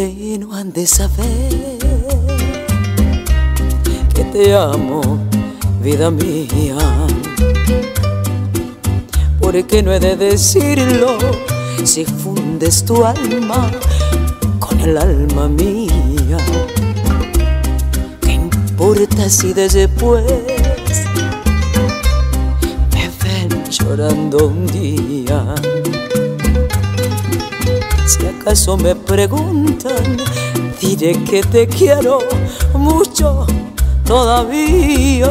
Y no han de saber que te amo, vida mía. Porque no he de decirlo si fundes tu alma con el alma mía. ¿Qué importa si después me ven llorando un día? Si acaso me preguntan, diré que te quiero mucho todavía.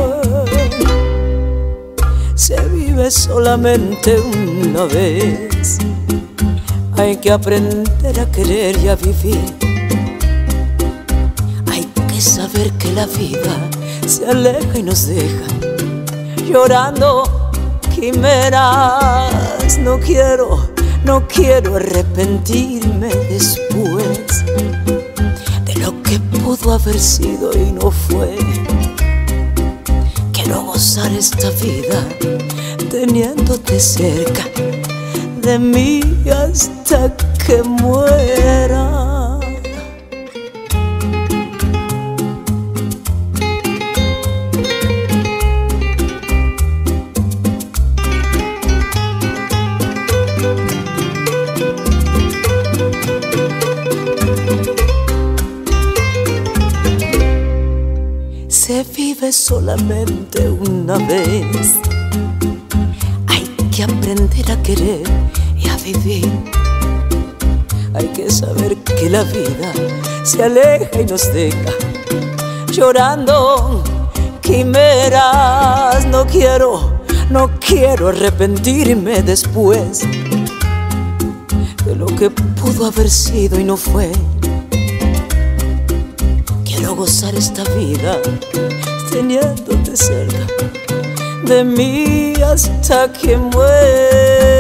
Se vive solamente una vez. Hay que aprender a querer y a vivir. Hay que saber que la vida se aleja y nos deja llorando quimeras. No quiero, no quiero arrepentirme después de lo que pudo haber sido y no fue. Quiero gozar esta vida teniéndote cerca de mí hasta que muera. Se vive solamente una vez. Hay que aprender a querer y a vivir. Hay que saber que la vida se aleja y nos deja llorando quimeras. No quiero, no quiero arrepentirme después de lo que pudo haber sido y no fue. Gozar esta vida teniéndote cerca de mí hasta que muera.